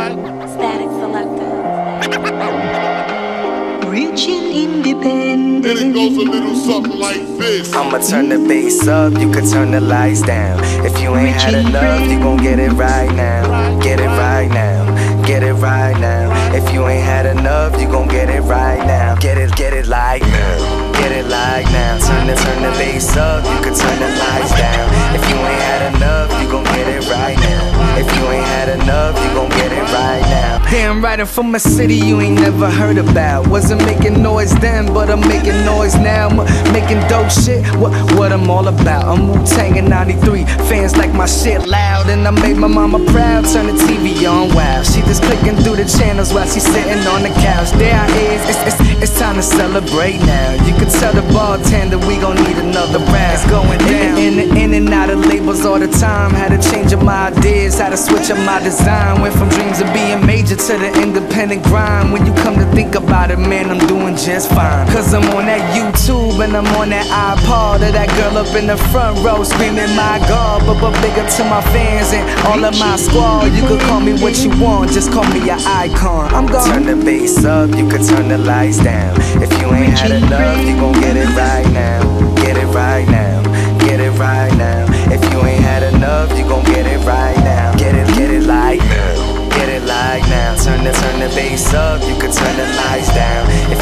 Statik Selektah. Rich and independent. Then it goes a little something like this. I'ma turn the bass up, you can turn the lights down. If you ain't had enough, you gon' get it right now. Get it right now. Get it right now. If you ain't had enough, you gon' get it right now. Get it, get it like now. Get it like now. Turn the turn the bass up, you can turn the lights down. If you ain't had enough, you gon' get I'm from a city you ain't never heard about. Wasn't making noise then, but I'm making noise now. Dope shit. What what I'm all about? I'm Wu Tang in '93. Fans like my shit loud, and I made my mama proud. Turn the TV on, wow. She just clicking through the channels while she sitting on the couch. There I is. It's, it's, it's time to celebrate now. You can tell the bartender we gon' need another round. It's going down. In, in, in and out of labels all the time. Had to change up my ideas, had to switch up my design. Went from dreams of being major to the independent grind. When you come to think about it, man, I'm doing just fine. Cause I'm on that YouTube and I'm on that iPod. That girl up in the front row screaming, my God. But, but bigger to my fans and all of my squad. You could call me what you want, just call me an icon. I'm gonna turn the bass up, you could turn the lights down. If you ain't had enough, you gon' get it right now. Get it right now. Get it right now. If you ain't had enough, you gon' get it right now. Get it, get it like now. Get it like now. Turn the turn the bass up, you could turn the lights down. If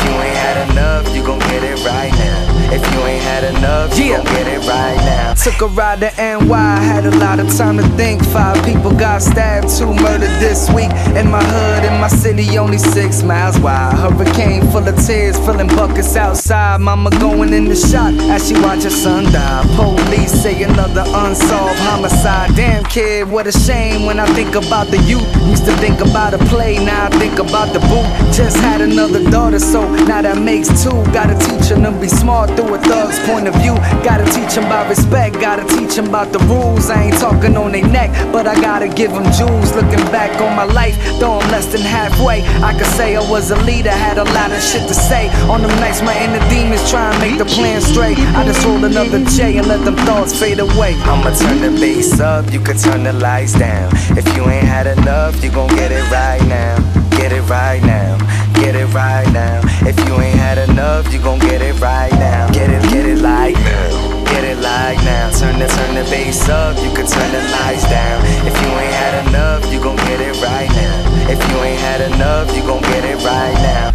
If you ain't had enough, gon' get it right now. Took a ride to NY, had a lot of time to think. Five people got stabbed, two murdered this week. In my hood, in my city, only six miles wide. Hurricane full of tears, filling buckets outside. Mama going in the shot as she watch her son die. Police say another unsolved homicide. Damn kid, what a shame when I think about the youth. Used to think about a play, now I think about the boot. Just had another daughter, so now that makes two. Gotta teach them to be smart through a thug's point of view. Gotta teach them about respect, gotta teach them about the rules. I ain't talking on their neck, but I gotta give them jewels. Looking back on my life, though I'm less than halfway. I could say I was a leader, had a lot of shit to say. On them nights, my inner demons try and make the plan straight. I just roll another J and let them thoughts fade away. I'ma turn the bass up, you can turn the lights down. If you ain't had enough, you gon' get it right now. Get it right now. Get it right now. If you ain't had enough, you gon' get it right the bass up, you can turn the lights down. If you ain't had enough, you gon' get it right now. If you ain't had enough, you gon' get it right now.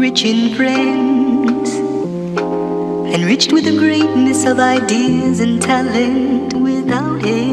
Rich in friends, enriched with the greatness of ideas and talent without end.